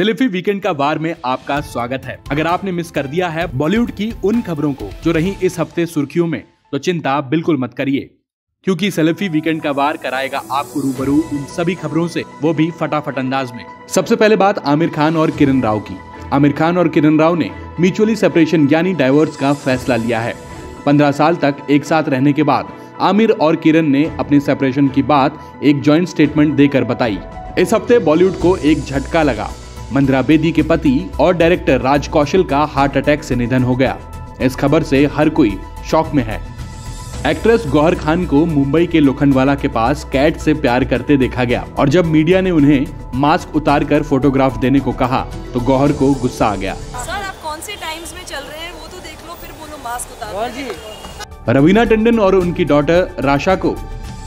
Selfie weekend का वार में आपका स्वागत है। अगर आपने मिस कर दिया है बॉलीवुड की उन खबरों को जो रही इस हफ़्ते सुर्खियों में तो चिंता बिल्कुल मत करिए। क्योंकि सेल्फी वीकेंड का वार कराएगा आपको रूबरू उन सभी खबरों से, वो भी फटाफट अंदाज में। सबसे पहले बात आमिर खान और किरण राव की। आमिर खान और किरण राव ने म्यूचुअली सेपरेशन यानी डाइवोर्स का फैसला लिया है। पंद्रह साल तक एक साथ रहने के बाद आमिर और किरण ने अपने सेपरेशन की बात एक ज्वाइंट स्टेटमेंट देकर बताई। इस हफ़्ते बॉलीवुड को एक झटका लगा। मंदिरा बेदी के पति और डायरेक्टर राज कौशल का हार्ट अटैक से निधन हो गया। इस खबर से हर कोई शॉक में है। एक्ट्रेस गौहर खान को मुंबई के लोखंडवाला के पास कैट से प्यार करते देखा गया और जब मीडिया ने उन्हें मास्क उतार कर फोटोग्राफ देने को कहा तो गौहर को गुस्सा आ गया। सर आप कौन से टाइम्स में चल रहे हैं? वो तो देख लो फिर बोलो मास्क उतार जी। रवीना टंडन और उनकी डॉटर राशा को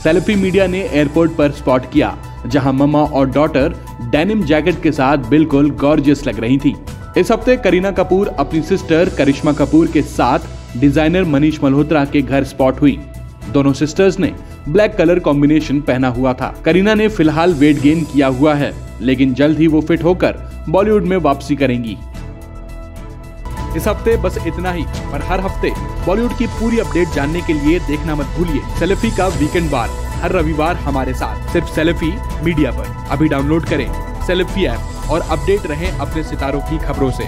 सेल्फी मीडिया ने एयरपोर्ट पर स्पॉट किया जहाँ मम्मा और डॉटर डेनिम जैकेट के साथ बिल्कुल गॉर्जियस लग रही थी। इस हफ़्ते करीना कपूर अपनी सिस्टर करिश्मा कपूर के साथ डिज़ाइनर मनीष मल्होत्रा के घर स्पॉट हुई। दोनों सिस्टर्स ने ब्लैक कलर कॉम्बिनेशन पहना हुआ था। करीना ने फ़िलहाल वेट गेन किया हुआ है, लेकिन जल्द ही वो फिट होकर बॉलीवुड में वापसी करेंगी। इस हफ़्ते बस इतना ही, पर हर हफ़्ते बॉलीवुड की पूरी अपडेट जानने के लिए देखना मत भूलिए। सेल्फी का वीकेंड बार। हर रविवार हमारे साथ। सिर्फ़ सेल्फी मीडिया पर। अभी डाउनलोड करें। सेल्फी ऐप और अपडेट रहें अपने सितारों की खबरों से।